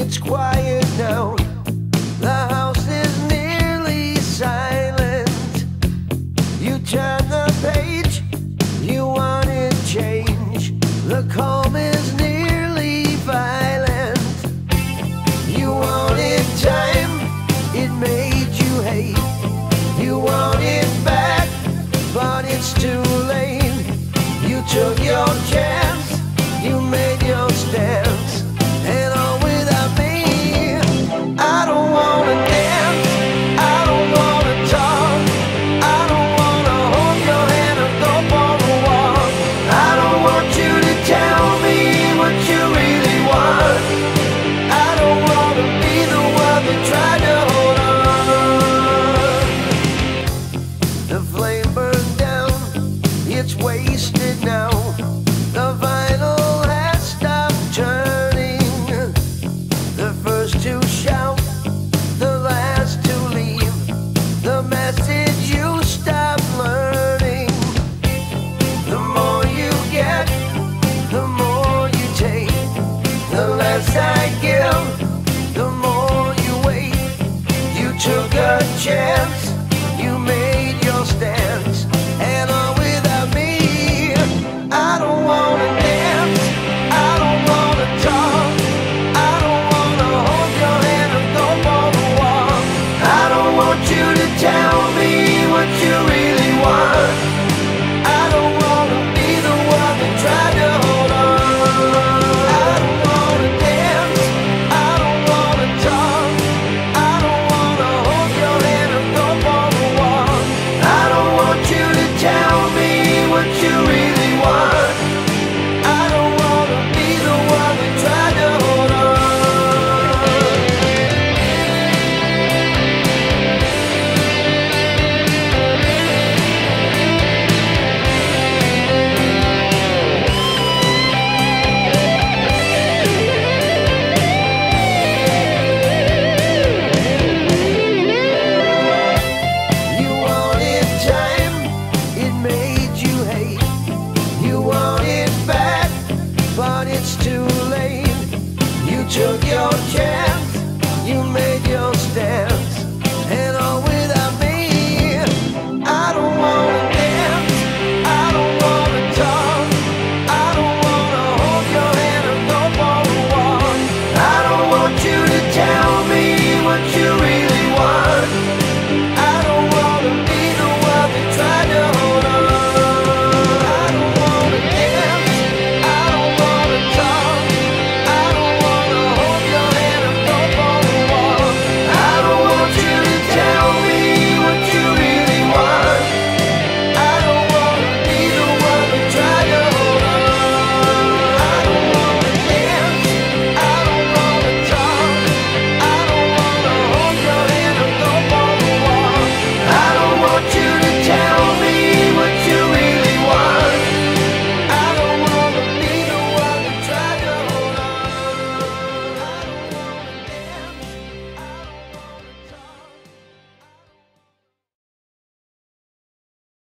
It's quiet now. it's wasted now. The vinyl has stopped turning. The first to shout, the last to leave. The message you stop learning. The more you get, the more you take. The less I give, the more you wait. You took a chance. Okay.